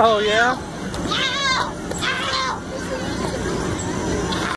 Oh, yeah? Wow!